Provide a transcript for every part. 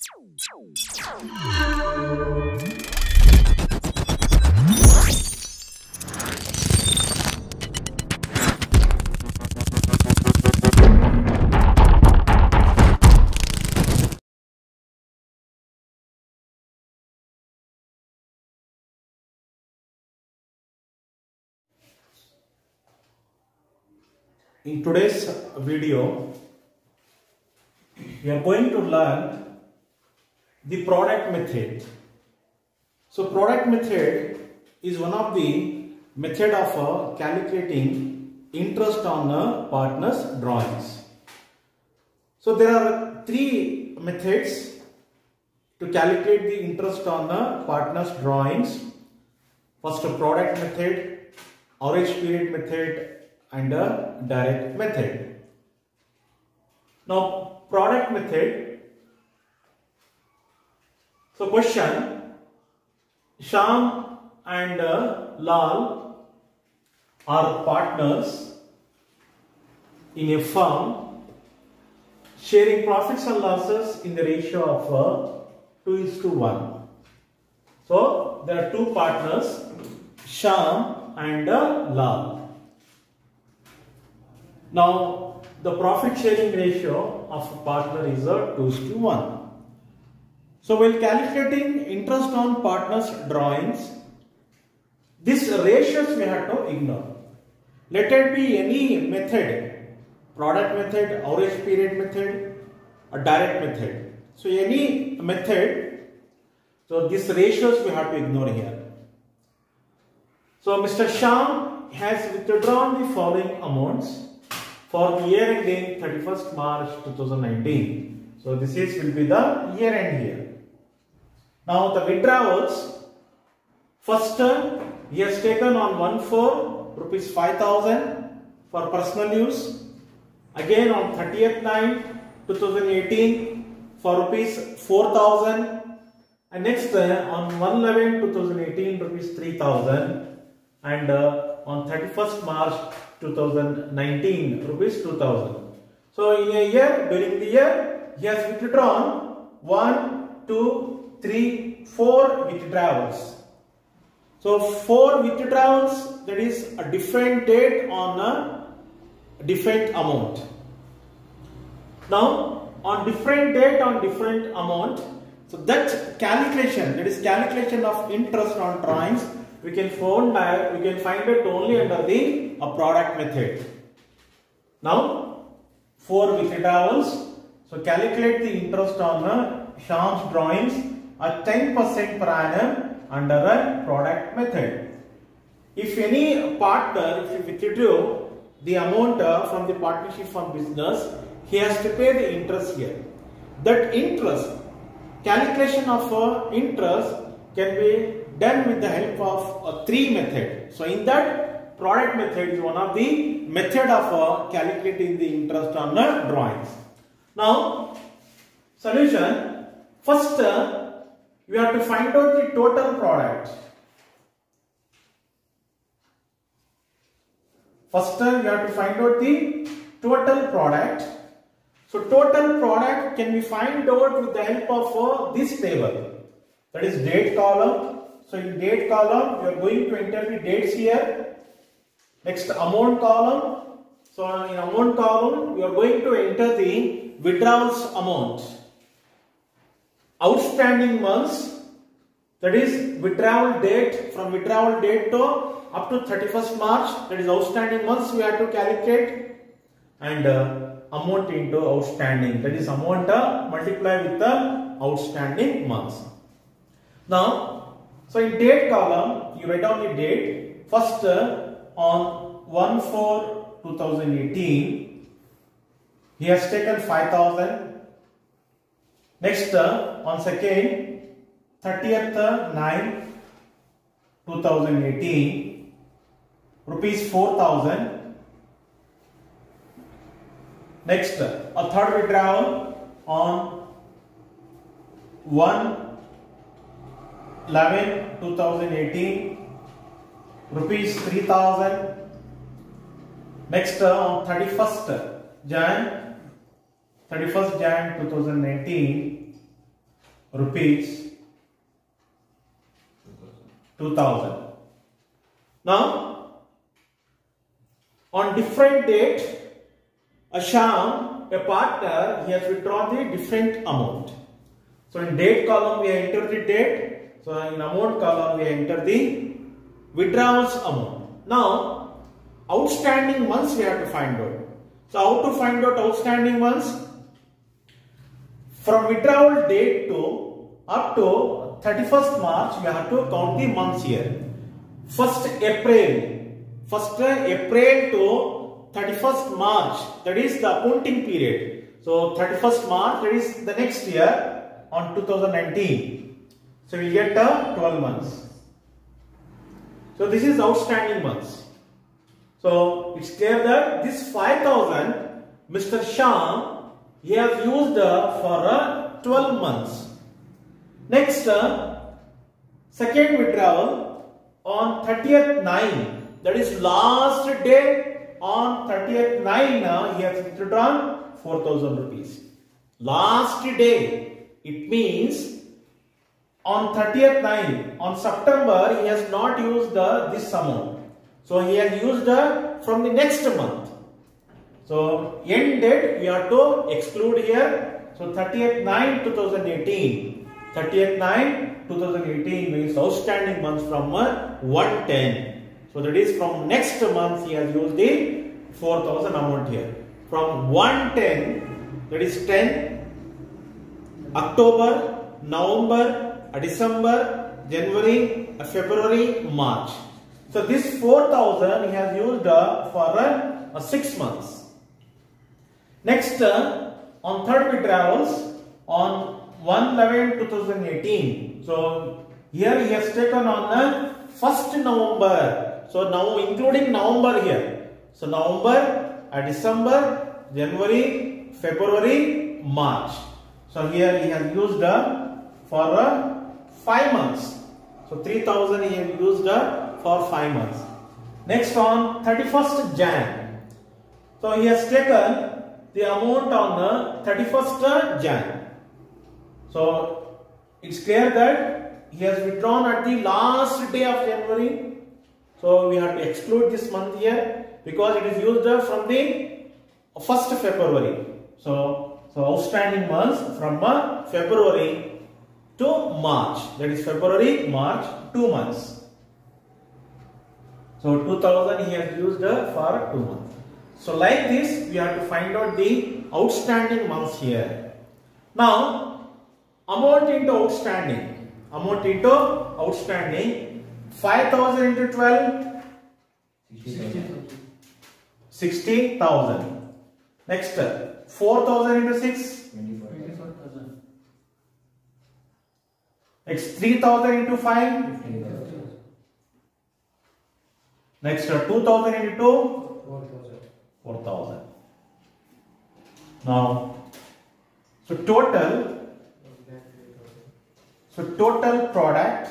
In today's video, we are going to learn the product method. So product method is one of the method of uh, calculating interest on a partner's drawings. So there are three methods to calculate the interest on a partner's drawings. First a product method, average period method and a direct method. Now product method. So question Sham and uh, Lal are partners in a firm sharing profits and losses in the ratio of uh, 2 is to 1. So there are two partners Sham and uh, Lal. Now the profit sharing ratio of a partner is a 2 is to 1. So while calculating interest on partners drawings, these ratios we have to ignore. Let it be any method, product method, average period method, or direct method. So any method, so these ratios we have to ignore here. So Mr. Sham has withdrawn the following amounts for the year ending 31st March 2019. So this is will be the year end here. Now the withdrawals, first term he has taken on 1 4 rupees 5000 for personal use. Again on 30th 9 2018 for rupees 4000 and next uh, on 1 11 2018 rupees 3000 and uh, on 31st March 2019 rupees 2000. So in a year during the year he has withdrawn 1 2 3 4 withdrawals. So 4 withdrawals that is a different date on a different amount. Now on different date on different amount so that calculation that is calculation of interest on drawings we can find we can find it only under the a product method. Now four withdrawals. So calculate the interest on the Sham's drawings at 10% per annum under a product method. If any partner, if you withdraw the amount uh, from the partnership from business, he has to pay the interest here. That interest, calculation of uh, interest can be done with the help of uh, three method. So in that product method is one of the method of uh, calculating the interest on the drawings. Now solution first we have to find out the total product. First uh, we have to find out the total product. So total product can be find out with the help of uh, this table that is date column so in date column, you are going to enter the dates here. Next amount column. So in amount column, you are going to enter the withdrawals amount. Outstanding months. That is withdrawal date from withdrawal date to up to 31st March. That is outstanding months we have to calculate and uh, amount into outstanding. That is amount uh, multiply with the outstanding months. Now so in date column, you write down the date. First uh, on 1 4 2018, he has taken 5000. Next uh, on second 30th uh, 9 2018, rupees 4000. Next uh, a third withdrawal on 1 11 2018 rupees 3000 next uh, on 31st jan 31st jan 2019 rupees 2000. Now, on different date, a Sham, a partner, he has withdrawn the different amount. So in date column we enter the date. So in amount column we enter the withdrawals amount. Now outstanding months we have to find out. So how to find out outstanding months? From withdrawal date to up to 31st March we have to count the months here. 1st April, 1st April to 31st March that is the accounting period. So 31st March that is the next year on 2019. So we get uh, 12 months. So this is outstanding months. So it's clear that this 5000 Mr. Sham he has used uh, for uh, 12 months. Next uh, second withdrawal on 30th 9 that is last day on 30th 9 uh, he has withdrawn 4000 rupees. Last day it means on 30th 9, on September, he has not used the, this amount. So he has used the, from the next month. So end date we have to exclude here. So 30th 9 2018. 30th 9 2018 means outstanding months from uh, 110. So that is from next month he has used the 4000 amount here. From 110 that is 10 October, November, December, January, February, March. So this 4000 he has used uh, for uh, uh, 6 months. Next, uh, on third withdrawals on 1-11-2018. So here he has taken on uh, 1st November. So now including November here. So November, uh, December, January, February, March. So here he has used uh, for uh, 5 months. So 3000 he has used uh, for 5 months. Next on 31st Jan. So he has taken the amount on the 31st Jan. So it's clear that he has withdrawn at the last day of January. So we have to exclude this month here because it is used from the 1st February. So so outstanding months from uh, February to March. That is February, March, two months. So 2000 he has used for two months. So like this we have to find out the outstanding months here. Now amount into outstanding. Amount into outstanding 5000 into 12 60,000. Next 4000 into 6 Next 3000 into 5 Next uh, 2000 into 2 4000 Now so total so total product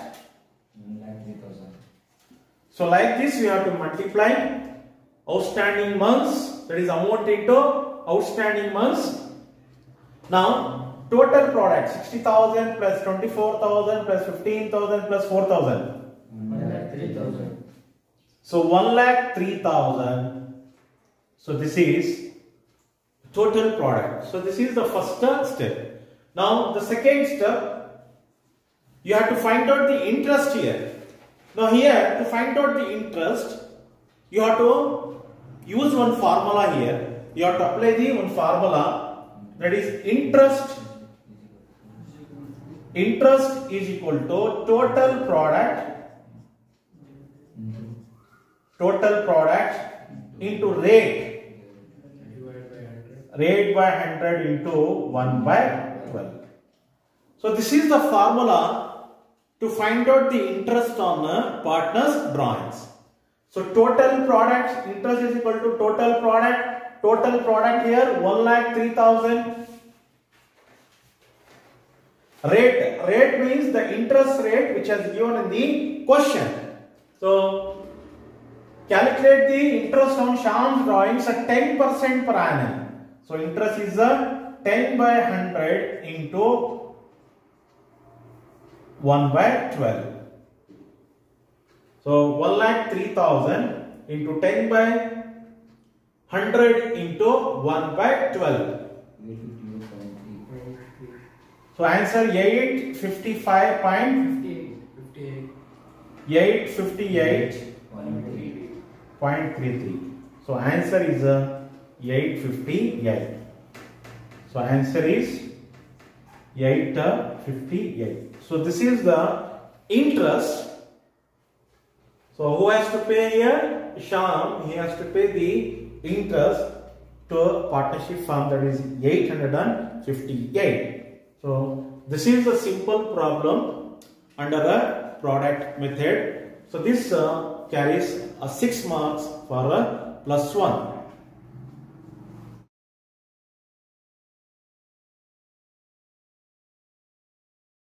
so like this we have to multiply outstanding months that is amount into outstanding months. Now total product 60,000 plus 24,000 plus 15,000 plus 4,000. 1 lakh 3,000. So 1 lakh 3,000. So this is total product. So this is the first step. Now the second step, you have to find out the interest here. Now here to find out the interest, you have to use one formula here. You have to apply the one formula that is interest. Interest is equal to total product total product into rate. Rate by 100 into 1 by 12 so this is the formula to find out the interest on partner's drawings. So total product interest is equal to total product. Total product here 1 lakh 3000 rate rate means the interest rate which has given in the question. So Calculate the interest on Sham's drawings at 10% per annum. So interest is a 10 by 100 into 1 by 12. So 1 lakh 3000 into 10 by 100 into 1 by 12. So answer 855.58. 858. 0.33. So answer is uh, a 858. So answer is 858. So this is the interest. So who has to pay here? Sham. He has to pay the interest to a partnership firm that is 858. So this is a simple problem under the product method. So this uh, carries a 6 marks for a plus 1.